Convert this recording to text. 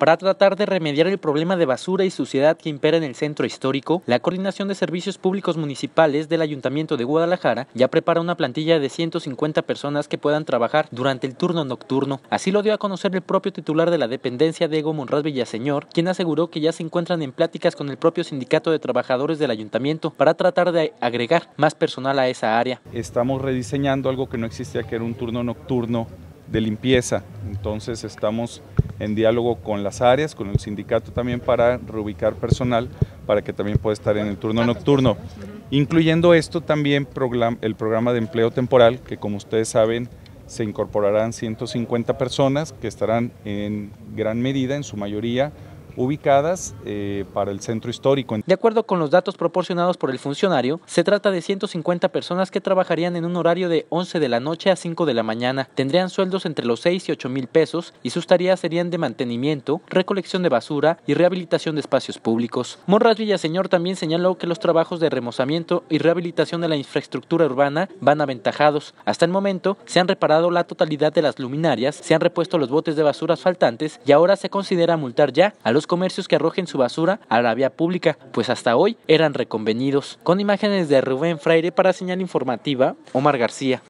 Para tratar de remediar el problema de basura y suciedad que impera en el centro histórico, la Coordinación de Servicios Públicos Municipales del Ayuntamiento de Guadalajara ya prepara una plantilla de 150 personas que puedan trabajar durante el turno nocturno. Así lo dio a conocer el propio titular de la dependencia, Diego Monraz Villaseñor, quien aseguró que ya se encuentran en pláticas con el propio sindicato de trabajadores del ayuntamiento para tratar de agregar más personal a esa área. Estamos rediseñando algo que no existía, que era un turno nocturno de limpieza. Entonces estamos en diálogo con las áreas, con el sindicato también para reubicar personal para que también pueda estar en el turno nocturno. Incluyendo esto también el programa de empleo temporal, que como ustedes saben se incorporarán 150 personas que estarán en gran medida, en su mayoría, ubicadas eh, para el centro histórico. De acuerdo con los datos proporcionados por el funcionario, se trata de 150 personas que trabajarían en un horario de 11 de la noche a 5 de la mañana. Tendrían sueldos entre los 6 y 8 mil pesos y sus tareas serían de mantenimiento, recolección de basura y rehabilitación de espacios públicos. Monraz Villaseñor también señaló que los trabajos de remozamiento y rehabilitación de la infraestructura urbana van aventajados. Hasta el momento se han reparado la totalidad de las luminarias, se han repuesto los botes de basura faltantes y ahora se considera multar ya a los comercios que arrojen su basura a la vía pública, pues hasta hoy eran reconvenidos. Con imágenes de Rubén Freire para señal informativa, Omar García.